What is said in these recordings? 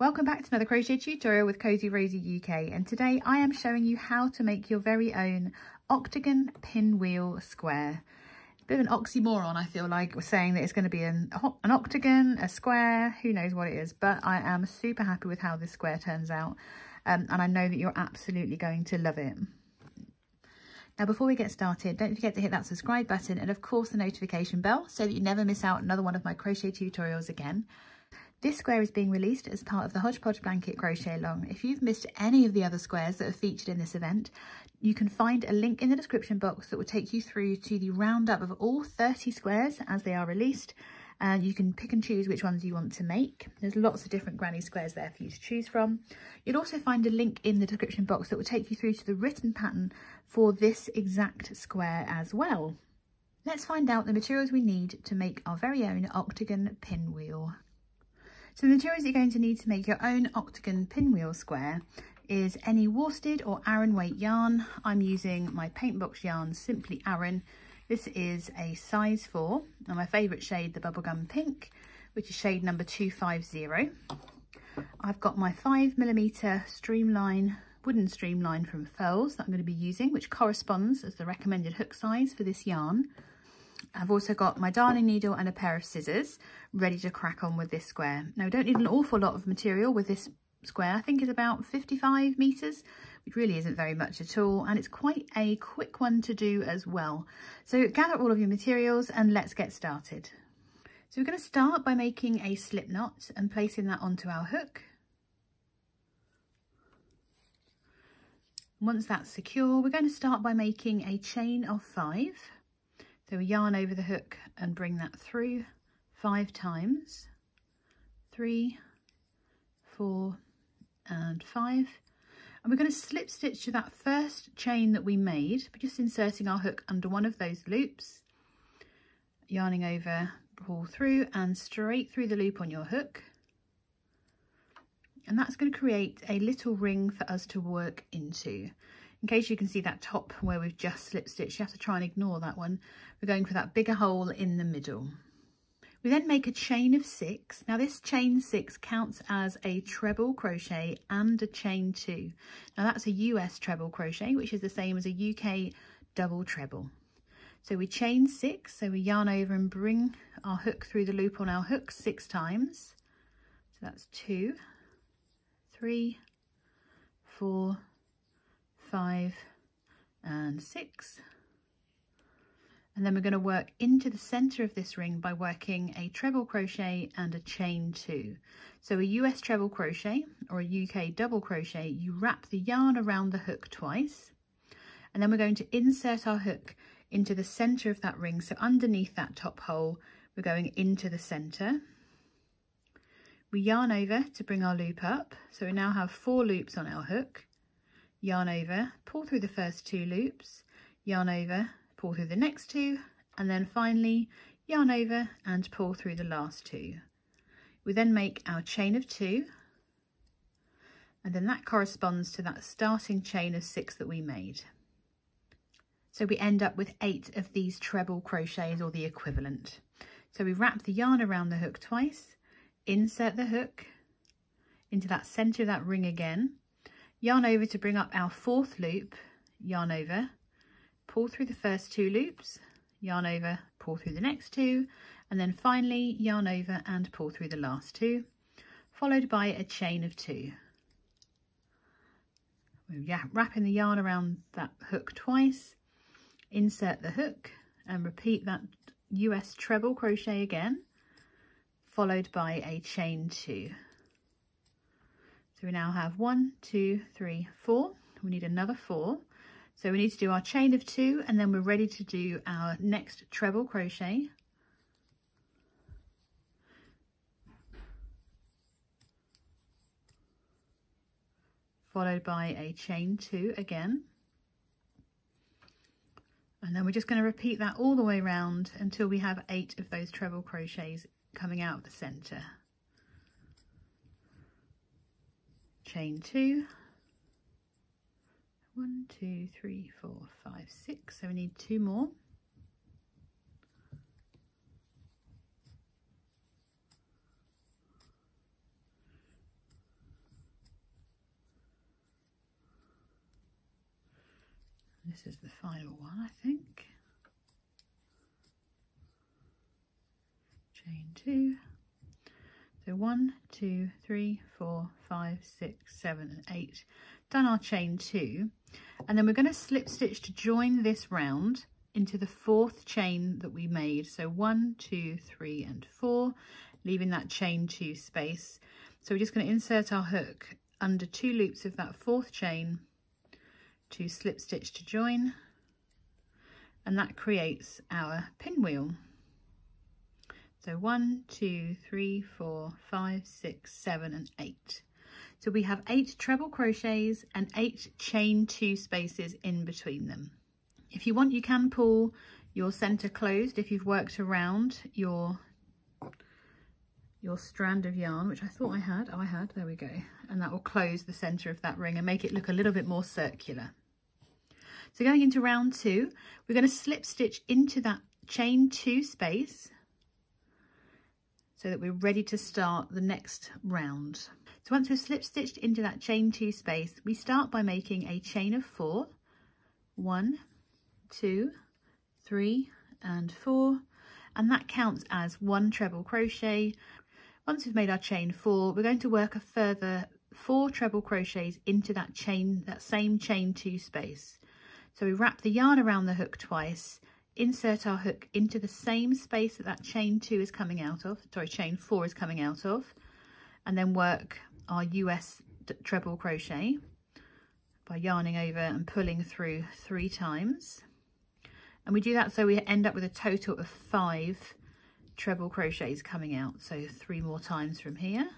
Welcome back to another crochet tutorial with Cosy Rosie UK and today I am showing you how to make your very own octagon pinwheel square. Bit of an oxymoron I feel like we're saying that it's going to be an, an octagon, a square, who knows what it is but I am super happy with how this square turns out um, and I know that you're absolutely going to love it. Now before we get started, don't forget to hit that subscribe button and of course the notification bell so that you never miss out another one of my crochet tutorials again. This square is being released as part of the Hodgepodge Blanket Crochet Along. If you've missed any of the other squares that are featured in this event, you can find a link in the description box that will take you through to the roundup of all 30 squares as they are released. And you can pick and choose which ones you want to make. There's lots of different granny squares there for you to choose from. You'll also find a link in the description box that will take you through to the written pattern for this exact square as well. Let's find out the materials we need to make our very own octagon pinwheel. So the materials you're going to need to make your own octagon pinwheel square is any worsted or Aran weight yarn. I'm using my Paintbox yarn Simply Aran. This is a size 4 and my favourite shade, the Bubblegum Pink, which is shade number 250. I've got my 5mm streamline, wooden streamline from Furls that I'm going to be using, which corresponds as the recommended hook size for this yarn. I've also got my darning needle and a pair of scissors ready to crack on with this square. Now we don't need an awful lot of material with this square. I think it's about 55 metres, which really isn't very much at all. And it's quite a quick one to do as well. So gather all of your materials and let's get started. So we're going to start by making a slip knot and placing that onto our hook. Once that's secure, we're going to start by making a chain of five. So we yarn over the hook and bring that through five times. Three, four, and five. And we're going to slip stitch to that first chain that we made, by just inserting our hook under one of those loops, yarning over, pull through and straight through the loop on your hook. And that's going to create a little ring for us to work into. In case you can see that top where we've just slip stitched, you have to try and ignore that one. We're going for that bigger hole in the middle. We then make a chain of six. Now this chain six counts as a treble crochet and a chain two. Now that's a US treble crochet, which is the same as a UK double treble. So we chain six, so we yarn over and bring our hook through the loop on our hook six times. So that's two, three, four, five and six. And then we're going to work into the center of this ring by working a treble crochet and a chain two. So a US treble crochet or a UK double crochet, you wrap the yarn around the hook twice. And then we're going to insert our hook into the center of that ring. So underneath that top hole, we're going into the center. We yarn over to bring our loop up. So we now have four loops on our hook yarn over, pull through the first two loops, yarn over, pull through the next two, and then finally yarn over and pull through the last two. We then make our chain of two, and then that corresponds to that starting chain of six that we made. So we end up with eight of these treble crochets or the equivalent. So we wrap the yarn around the hook twice, insert the hook into that center of that ring again, yarn over to bring up our fourth loop, yarn over, pull through the first two loops, yarn over, pull through the next two, and then finally yarn over and pull through the last two, followed by a chain of two. We're wrapping the yarn around that hook twice, insert the hook and repeat that US treble crochet again, followed by a chain two. So we now have one, two, three, four. We need another four. So we need to do our chain of two and then we're ready to do our next treble crochet. Followed by a chain two again. And then we're just going to repeat that all the way around until we have eight of those treble crochets coming out of the centre. chain two. One two three four five six. So we need two more. This is the final one I think. Chain two. So one, two, three, four, five, six, seven, and eight. Done our chain two. And then we're going to slip stitch to join this round into the fourth chain that we made. So one, two, three, and four, leaving that chain two space. So we're just going to insert our hook under two loops of that fourth chain to slip stitch to join and that creates our pinwheel. So one, two, three, four, five, six, seven, and eight. So we have eight treble crochets and eight chain two spaces in between them. If you want, you can pull your center closed if you've worked around your your strand of yarn, which I thought I had. Oh, I had, there we go. And that will close the center of that ring and make it look a little bit more circular. So going into round two, we're going to slip stitch into that chain two space so that we're ready to start the next round. So once we've slip stitched into that chain two space, we start by making a chain of four. One, two, three, and four. And that counts as one treble crochet. Once we've made our chain four, we're going to work a further four treble crochets into that chain, that same chain two space. So we wrap the yarn around the hook twice, insert our hook into the same space that that chain two is coming out of, sorry, chain four is coming out of, and then work our US treble crochet by yarning over and pulling through three times. And we do that so we end up with a total of five treble crochets coming out. So three more times from here.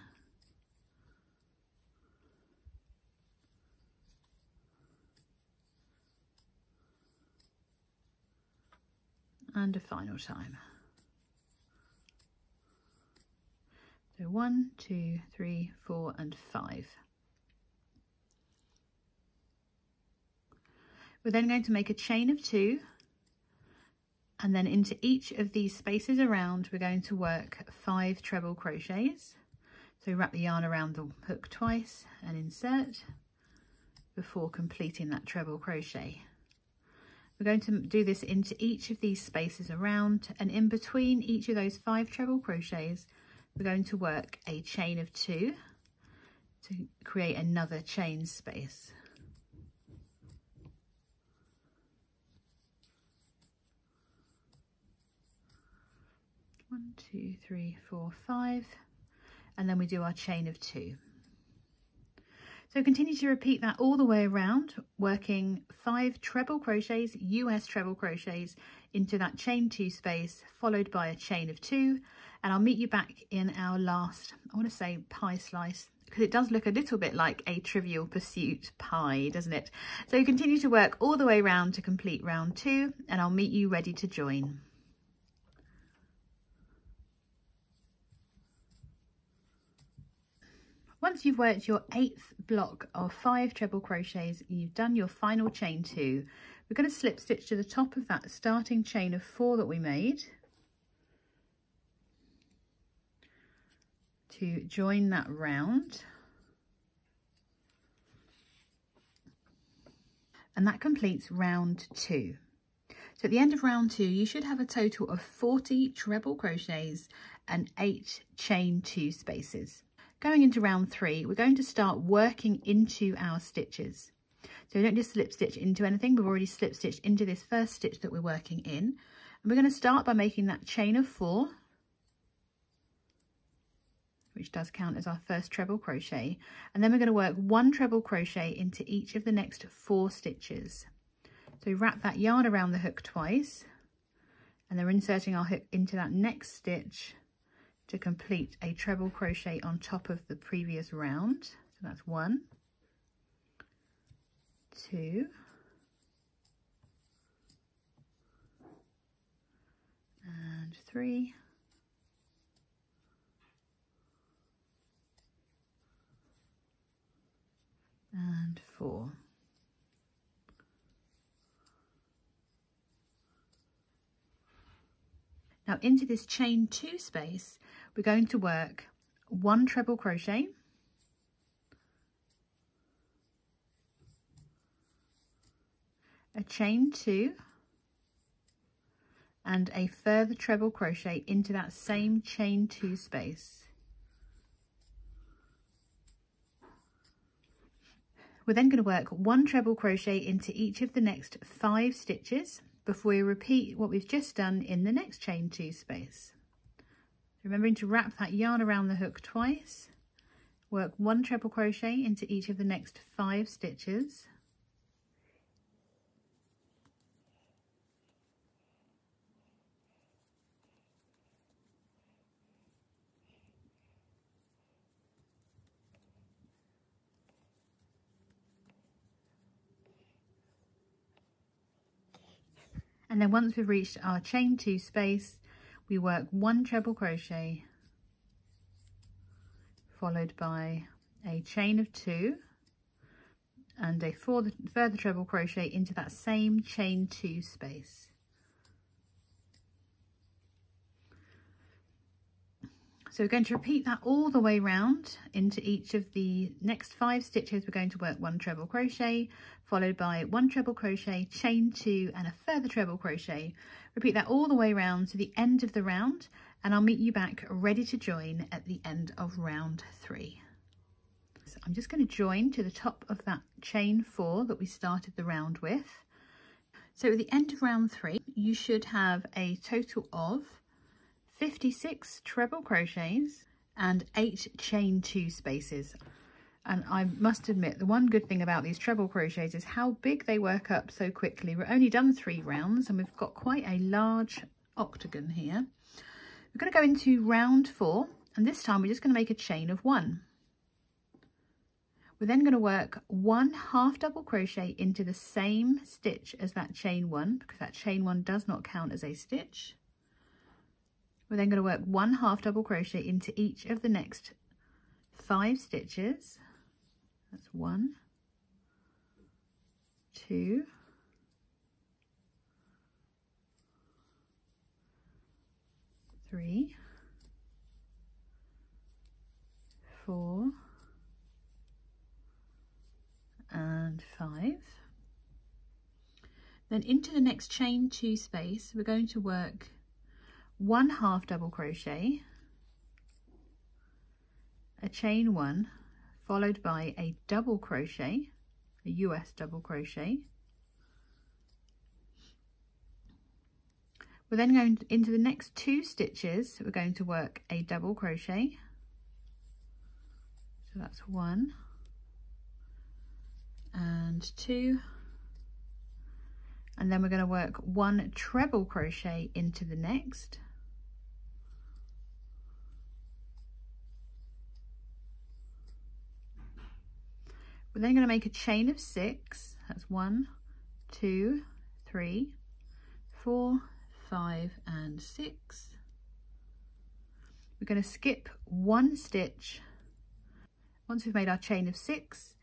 And a final time. So one, two, three, four, and five. We're then going to make a chain of two and then into each of these spaces around we're going to work five treble crochets. So wrap the yarn around the hook twice and insert before completing that treble crochet. We're going to do this into each of these spaces around and in between each of those five treble crochets we're going to work a chain of two to create another chain space. One, two, three, four, five, and then we do our chain of two. So continue to repeat that all the way around, working five treble crochets, US treble crochets into that chain two space, followed by a chain of two. And I'll meet you back in our last, I want to say pie slice, because it does look a little bit like a Trivial Pursuit pie, doesn't it? So continue to work all the way around to complete round two, and I'll meet you ready to join. Once you've worked your eighth block of five treble crochets, you've done your final chain two, we're going to slip stitch to the top of that starting chain of four that we made to join that round. And that completes round two. So at the end of round two, you should have a total of 40 treble crochets and eight chain two spaces. Going into round three, we're going to start working into our stitches. So we don't just slip stitch into anything, we've already slip stitched into this first stitch that we're working in. And we're going to start by making that chain of four, which does count as our first treble crochet. And then we're going to work one treble crochet into each of the next four stitches. So we wrap that yarn around the hook twice, and then we're inserting our hook into that next stitch to complete a treble crochet on top of the previous round. So that's one, two, and three, and four. Now into this chain two space, we're going to work one treble crochet. A chain two. And a further treble crochet into that same chain two space. We're then going to work one treble crochet into each of the next five stitches before we repeat what we've just done in the next chain two space. Remembering to wrap that yarn around the hook twice, work one treble crochet into each of the next five stitches, and then once we've reached our chain two space we work one treble crochet followed by a chain of two and a further treble crochet into that same chain two space So we're going to repeat that all the way round into each of the next five stitches. We're going to work one treble crochet, followed by one treble crochet, chain two, and a further treble crochet. Repeat that all the way round to the end of the round, and I'll meet you back ready to join at the end of round three. So I'm just going to join to the top of that chain four that we started the round with. So at the end of round three, you should have a total of 56 treble crochets and 8 chain 2 spaces. And I must admit, the one good thing about these treble crochets is how big they work up so quickly. We're only done three rounds and we've got quite a large octagon here. We're going to go into round four and this time we're just going to make a chain of one. We're then going to work one half double crochet into the same stitch as that chain one because that chain one does not count as a stitch. We're then going to work one half double crochet into each of the next five stitches. That's one, two, three, four, and five. Then into the next chain two space, we're going to work one half double crochet, a chain one, followed by a double crochet, a US double crochet. We're then going into the next two stitches, we're going to work a double crochet. So that's one and two and then we're going to work one treble crochet into the next We're then going to make a chain of six. That's one, two, three, four, five, and six. We're going to skip one stitch. Once we've made our chain of six,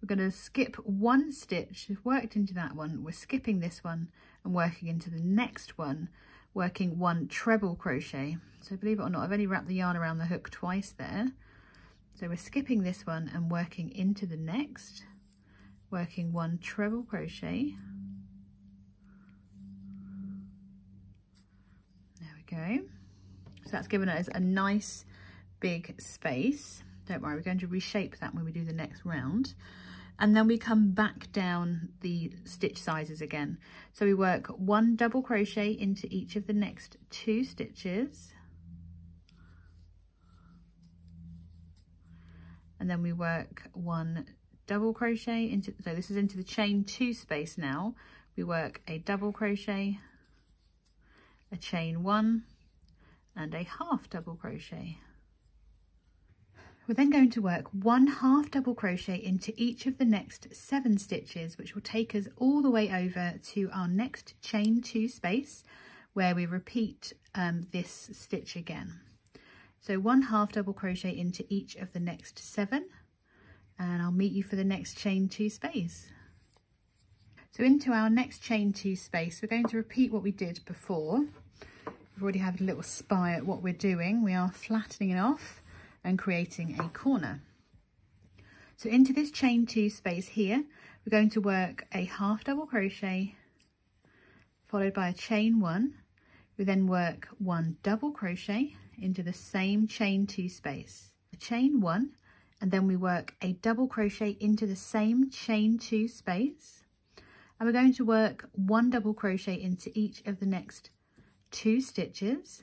we're going to skip one stitch. We've worked into that one. We're skipping this one and working into the next one, working one treble crochet. So believe it or not, I've only wrapped the yarn around the hook twice there. So we're skipping this one and working into the next, working one treble crochet. There we go. So that's given us a nice big space. Don't worry, we're going to reshape that when we do the next round. And then we come back down the stitch sizes again. So we work one double crochet into each of the next two stitches. And then we work one double crochet into so this is into the chain two space now. We work a double crochet a chain one and a half double crochet. We're then going to work one half double crochet into each of the next seven stitches which will take us all the way over to our next chain two space where we repeat um, this stitch again so one half double crochet into each of the next seven and I'll meet you for the next chain two space. So into our next chain two space, we're going to repeat what we did before. We've already had a little spy at what we're doing. We are flattening it off and creating a corner. So into this chain two space here, we're going to work a half double crochet followed by a chain one we then work one double crochet into the same chain two space. A chain one and then we work a double crochet into the same chain two space. And we're going to work one double crochet into each of the next two stitches.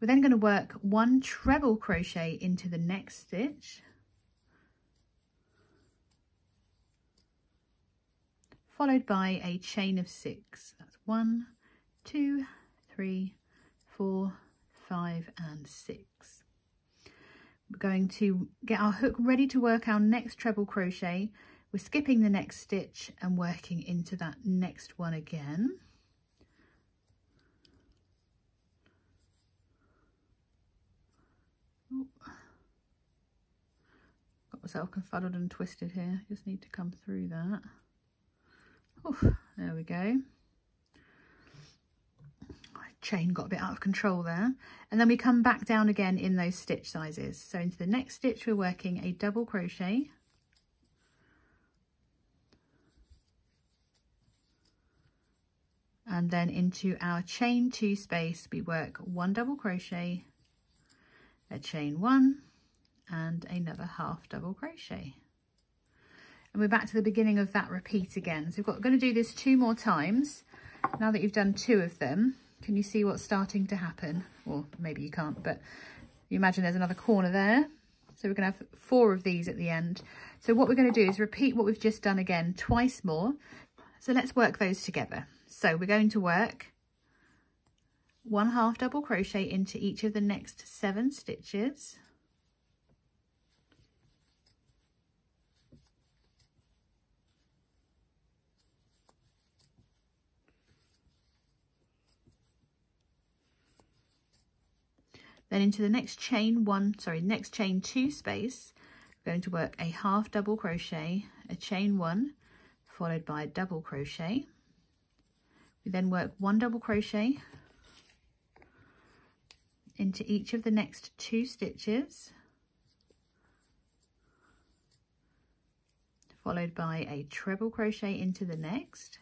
We're then going to work one treble crochet into the next stitch. Followed by a chain of six. That's one two three four five and six we're going to get our hook ready to work our next treble crochet. We're skipping the next stitch and working into that next one again. Got myself confuddled and twisted here. Just need to come through that. Oh, there we go chain got a bit out of control there. And then we come back down again in those stitch sizes. So into the next stitch we're working a double crochet. And then into our chain two space we work one double crochet a chain one and another half double crochet. And we're back to the beginning of that repeat again. So we've got going to do this two more times now that you've done two of them can you see what's starting to happen? Or maybe you can't, but you imagine there's another corner there. So we're going to have four of these at the end. So what we're going to do is repeat what we've just done again twice more. So let's work those together. So we're going to work one half double crochet into each of the next seven stitches. Then into the next chain one, sorry, next chain two space, we're going to work a half double crochet, a chain one, followed by a double crochet. We then work one double crochet into each of the next two stitches, followed by a treble crochet into the next.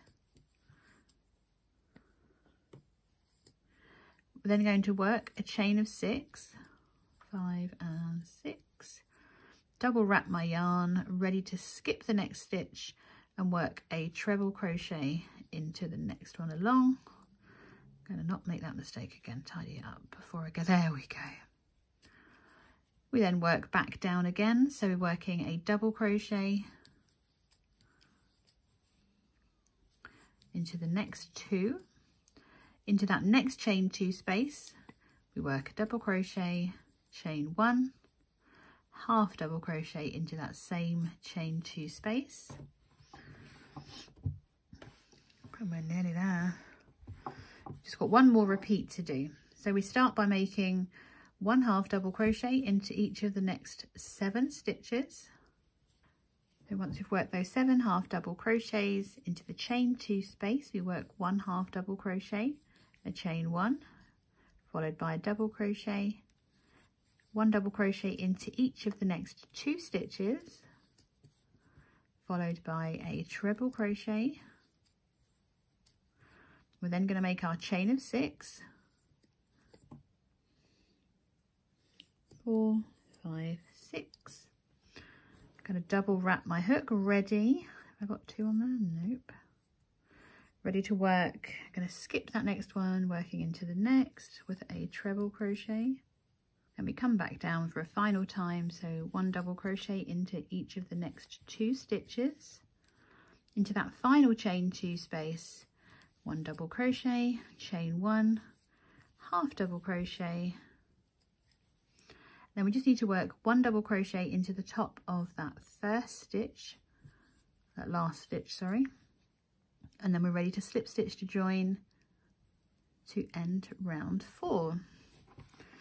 We're then going to work a chain of six, five and six, double wrap my yarn, ready to skip the next stitch and work a treble crochet into the next one along. I'm going to not make that mistake again, tidy it up before I go, there we go. We then work back down again, so we're working a double crochet into the next two into that next chain two space. We work a double crochet chain one half double crochet into that same chain two space. And we're nearly there. Just got one more repeat to do. So we start by making one half double crochet into each of the next seven stitches. So once we've worked those seven half double crochets into the chain two space we work one half double crochet a chain one followed by a double crochet. One double crochet into each of the next two stitches followed by a treble crochet. We're then going to make our chain of six. Four five six. I'm going to double wrap my hook. Ready? Have I got two on there? Nope ready to work. I'm going to skip that next one, working into the next with a treble crochet. And we come back down for a final time, so one double crochet into each of the next two stitches. Into that final chain two space, one double crochet, chain one, half double crochet. Then we just need to work one double crochet into the top of that first stitch, that last stitch, sorry and then we're ready to slip stitch to join to end round four.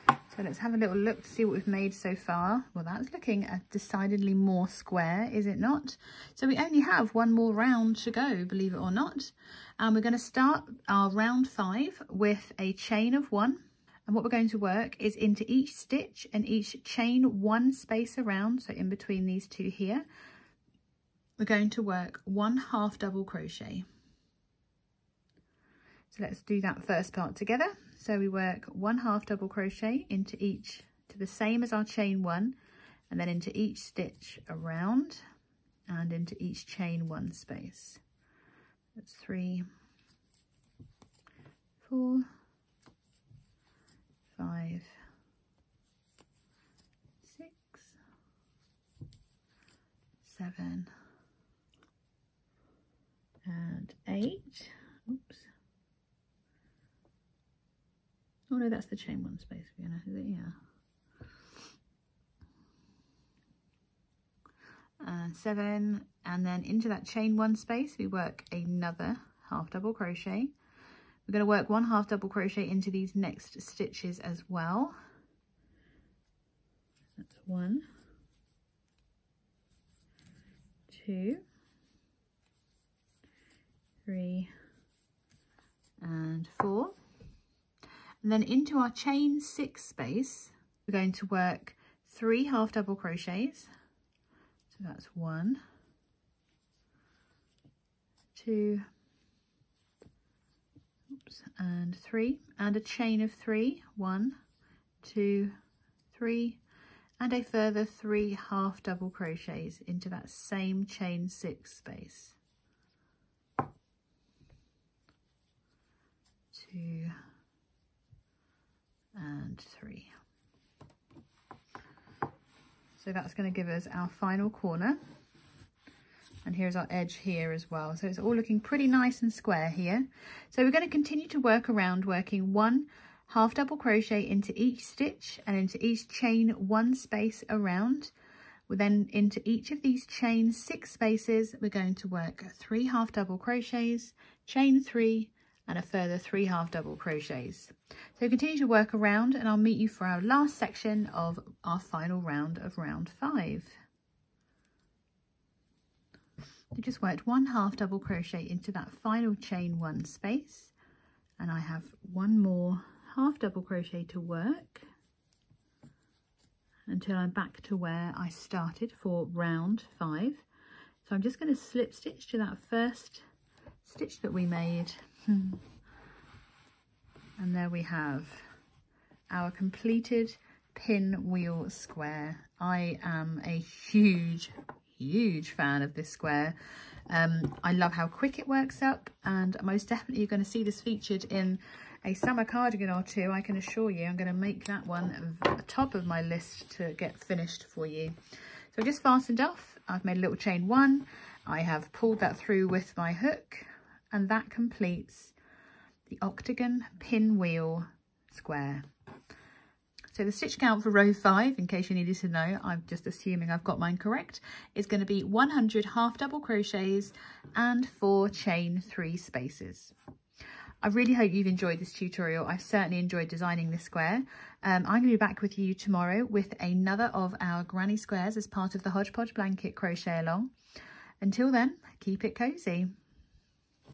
So let's have a little look to see what we've made so far. Well, that's looking a decidedly more square, is it not? So we only have one more round to go, believe it or not. And we're going to start our round five with a chain of one. And what we're going to work is into each stitch and each chain one space around, so in between these two here, we're going to work one half double crochet. Let's do that first part together. So we work one half double crochet into each, to the same as our chain one, and then into each stitch around and into each chain one space. That's three, four, five, six, seven, and eight. Oops. Oh no, that's the chain one space, is it? Yeah. And seven, and then into that chain one space, we work another half double crochet we're going to work one half double crochet into these next stitches as well. That's one, two, three, and four. And then into our chain six space, we're going to work three half double crochets. So that's one, two, oops, and three, and a chain of three, one, two, three, and a further three half double crochets into that same chain six space. Two and three. So that's going to give us our final corner. And here's our edge here as well. So it's all looking pretty nice and square here. So we're going to continue to work around working one half double crochet into each stitch and into each chain one space around. We're then into each of these chain six spaces, we're going to work three half double crochets, chain three, and a further three half double crochets. So continue to work around and I'll meet you for our last section of our final round of round five. I just worked one half double crochet into that final chain one space and I have one more half double crochet to work until I'm back to where I started for round five. So I'm just going to slip stitch to that first stitch that we made. And there we have our completed pinwheel square. I am a huge huge fan of this square. Um, I love how quick it works up and most definitely you're going to see this featured in a summer cardigan or two, I can assure you. I'm going to make that one top of my list to get finished for you. So I just fastened off. I've made a little chain one. I have pulled that through with my hook and that completes the octagon pinwheel square. So the stitch count for row five, in case you needed to know, I'm just assuming I've got mine correct, is going to be 100 half double crochets and four chain three spaces. I really hope you've enjoyed this tutorial. I've certainly enjoyed designing this square. Um, I'm going to be back with you tomorrow with another of our granny squares as part of the Hodgepodge Blanket crochet along. Until then, keep it cozy.